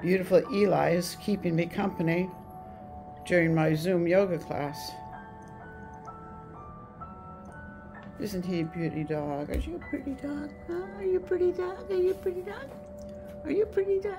Beautiful Eli is keeping me company during my Zoom yoga class. Isn't he a pretty dog? Are you a pretty dog? Huh? Are you a pretty dog? Are you a pretty dog? Are you a pretty dog?